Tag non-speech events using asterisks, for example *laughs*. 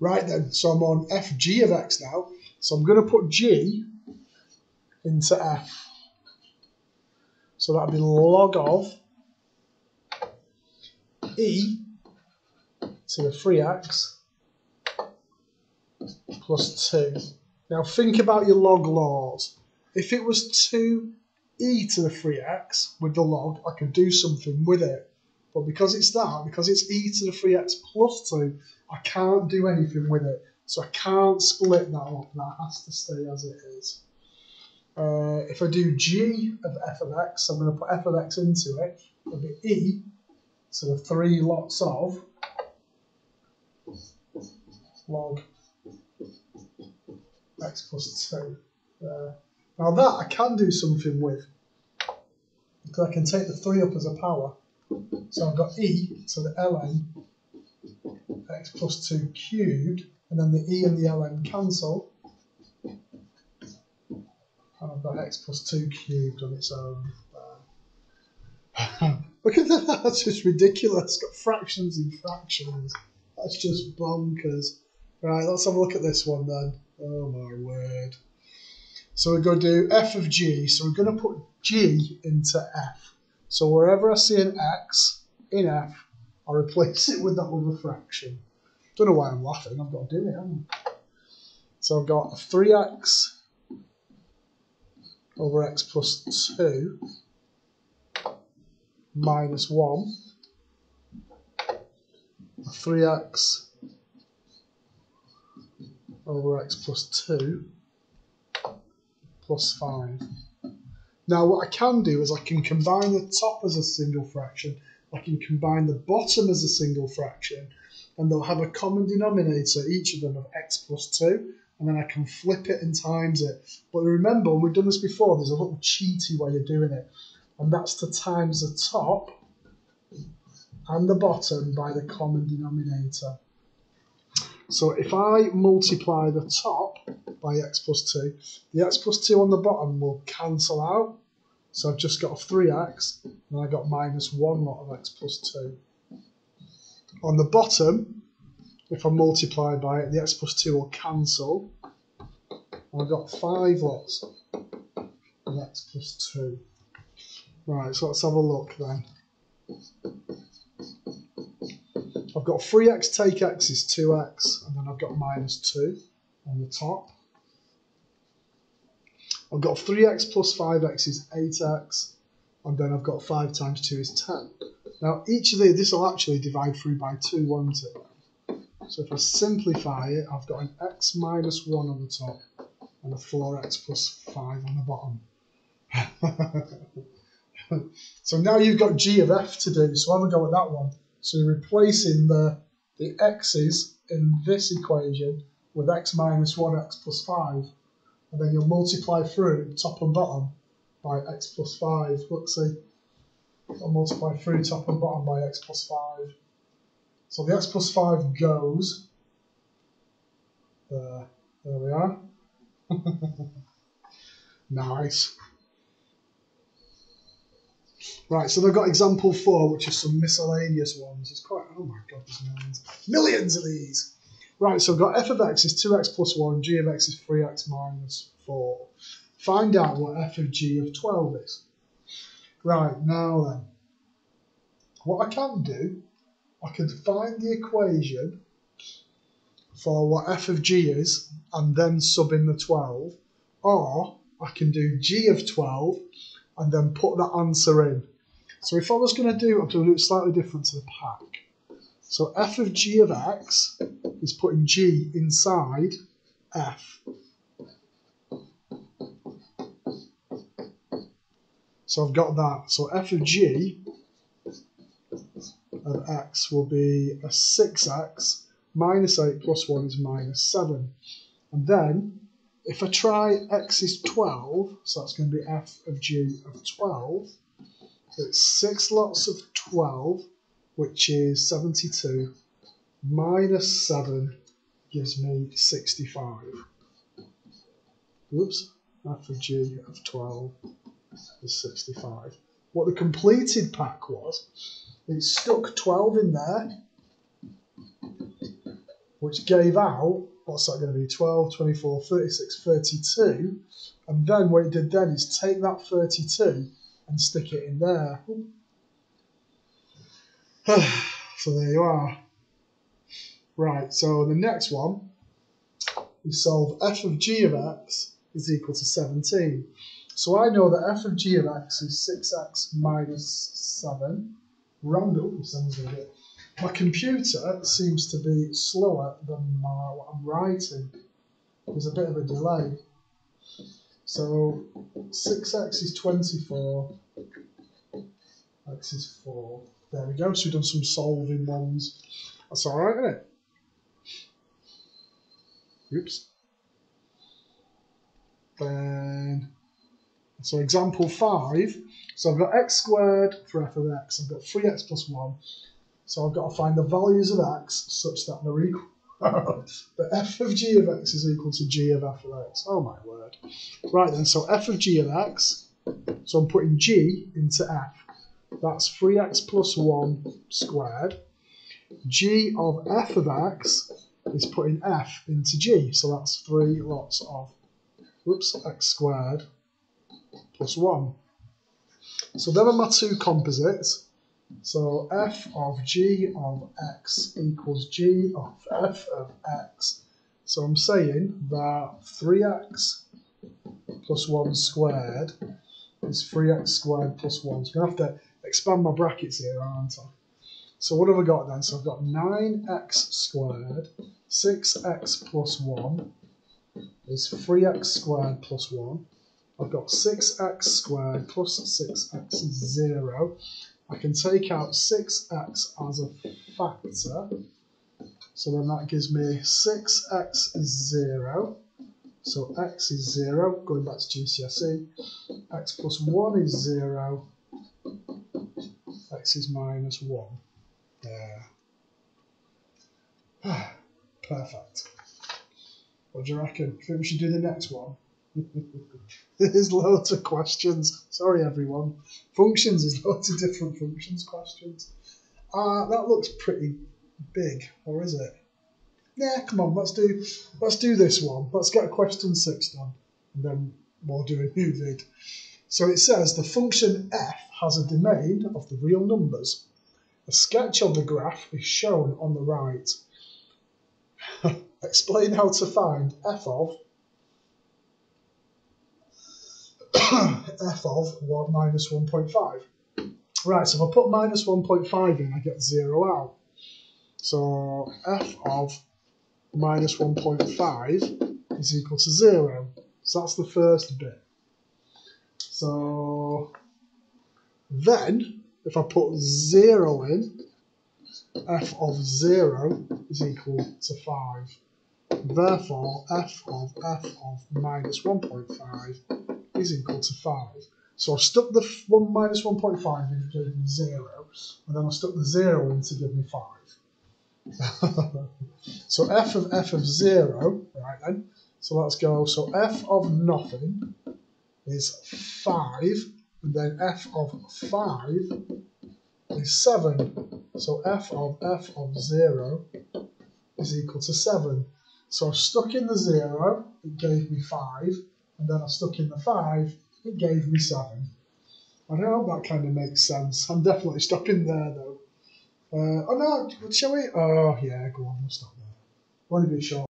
Right then, so I'm on fg of x now. So I'm going to put g into f. So that'd be log of e to the 3x plus 2. Now think about your log laws. If it was 2e to the 3x with the log, I could do something with it. But because it's that, because it's e to the 3x plus 2, I can't do anything with it. So I can't split that up. That has to stay as it is. Uh, if I do g of f of x, I'm going to put f of x into it. It'll be e to the 3 lots of log x plus 2. Uh, now that I can do something with, because I can take the 3 up as a power. So I've got e to the ln x plus 2 cubed, and then the e and the ln cancel. And I've got x plus 2 cubed on its own. *laughs* Look at that, that's just ridiculous. It's got fractions in fractions. That's just bonkers. Right, let's have a look at this one then. Oh my word. So we're going to do f of g. So we're going to put g into f. So wherever I see an x in f, I replace it with that other fraction. Don't know why I'm laughing. I've got to do it, haven't I? So I've got 3x over x plus 2 minus 1 3x over x plus 2 plus 5. Now what I can do is I can combine the top as a single fraction, I can combine the bottom as a single fraction, and they'll have a common denominator, each of them of x plus 2, and then I can flip it and times it. But remember, we've done this before, there's a little cheaty way of doing it, and that's to times the top and the bottom by the common denominator. So if I multiply the top by x plus 2, the x plus 2 on the bottom will cancel out. So I've just got a 3x, and I got minus 1 lot of x plus 2. On the bottom, if I multiply by it, the x plus 2 will cancel. I've got 5 lots of x plus 2. Right, so let's have a look then. I've got 3x take x is 2x, and then I've got minus 2 on the top. I've got 3x plus 5x is 8x, and then I've got 5 times 2 is 10. Now, each of these, this will actually divide through by 2, won't it? So if I simplify it, I've got an x minus 1 on the top, and a 4x plus 5 on the bottom. *laughs* so now you've got g of f to do, so have a go at that one. So you're replacing the, the x's in this equation with x minus 1x plus 5. And then you'll multiply through top and bottom by x plus 5. Look, see. I'll multiply through top and bottom by x plus 5. So the x plus 5 goes. There. There we are. *laughs* nice. Right, so they've got example four, which is some miscellaneous ones. It's quite, oh my god, there's millions. Millions of these! Right, so I've got f of x is 2x plus 1, g of x is 3x minus 4. Find out what f of g of 12 is. Right, now then. What I can do, I can find the equation for what f of g is and then sub in the 12, or I can do g of 12 and then put that answer in. So if I was going to do, I'm going to do it slightly different to the pack. So f of g of x is putting g inside f. So I've got that. So f of g of x will be a 6x minus 8 plus 1 is minus 7. And then if I try x is 12, so that's going to be f of g of 12, it's 6 lots of 12, which is 72, minus 7 gives me 65. Whoops, of g of 12 is 65. What the completed pack was, it stuck 12 in there, which gave out, what's that going to be, 12, 24, 36, 32. And then what it did then is take that 32 and stick it in there. *sighs* so there you are. Right, so the next one, we solve f of g of x is equal to 17. So I know that f of g of x is 6x minus 7. Random, my computer seems to be slower than my, what I'm writing. There's a bit of a delay. So 6x is 24, x is 4. There we go, so we've done some solving ones. That's alright, isn't it? Oops. Then, so example 5. So I've got x squared for f of x. I've got 3x plus 1. So I've got to find the values of x such that they're equal. *laughs* the f of g of x is equal to g of f of x. Oh my word. Right then, so f of g of x. So I'm putting g into f. That's 3x plus 1 squared. g of f of x is putting f into g. So that's 3 lots of whoops, x squared plus 1. So there are my two composites. So f of g of x equals g of f of x. So I'm saying that 3x plus 1 squared is 3x squared plus 1. So I'm going to have to expand my brackets here, aren't I? So what have I got then? So I've got 9x squared, 6x plus 1 is 3x squared plus 1. I've got 6x squared plus 6x is 0. I can take out 6x as a factor. So then that gives me 6x is 0. So x is 0, going back to GCSE. x plus 1 is 0. x is minus 1. There. *sighs* Perfect. What do you reckon? Think we should do the next one? *laughs* There's loads of questions. Sorry, everyone. Functions is *laughs* loads of different functions questions. Uh, that looks pretty big, or is it? Yeah, come on, let's do let's do this one. Let's get question six done, and then we'll do a new vid. So it says the function f has a domain of the real numbers. A sketch of the graph is shown on the right. Explain how to find f of *coughs* f of 1 minus 1.5. Right, so if I put minus 1.5 in, I get 0 out. So f of minus 1.5 is equal to 0. So that's the first bit. So then, if I put 0 in, f of 0 is equal to 5. Therefore, f of f of minus 1.5 is equal to 5. So I've stuck the 1 minus 1.5 in to give me 0, and then I've stuck the 0 in to give me 5. *laughs* so f of f of 0, right then, so let's go, so f of nothing is 5, and then f of 5 is 7. So f of f of 0 is equal to 7. So I stuck in the 0, it gave me 5, and then I stuck in the 5, it gave me 7. I don't know if that kind of makes sense. I'm definitely stopping there though. Uh, oh no, shall we? Oh yeah, go on, we'll stop there. Want to be short.